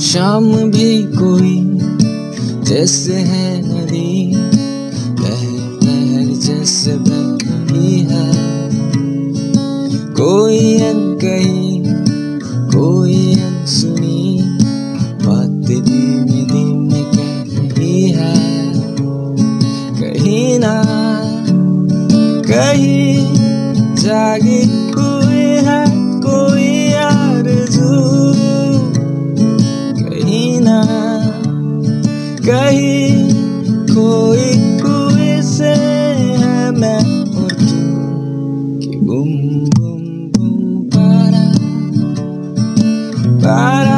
शाम भी कोई जैसे है नदी लहर लहर जैसे बह रही है। कोई अन कही कोई अन सुनी बात धीमे धीमे कह रही है। कहीं ना, कहीं जागी हुई है कोई आरज़ू कहीं ना कहीं कोई कोई से है मैं और तू कि बुम बुम बुम पारा पारा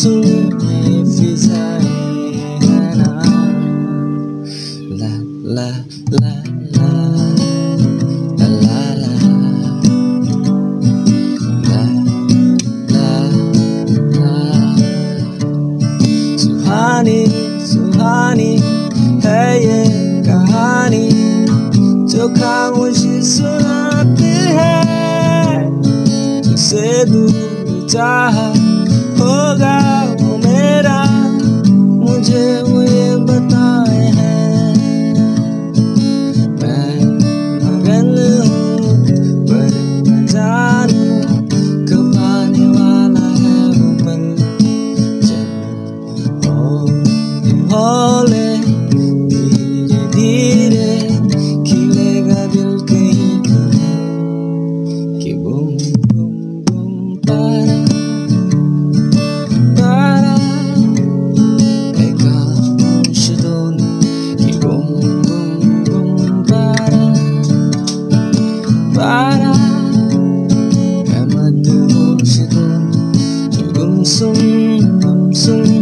गुमसुम है फिजाएं है ना ला ला ला ला ला ला ला ला ला सुहानी सुहानी है ये कहानी जो खामोशी सुनाती है तुझसे दूर चाहा Oh God. Soon, soon.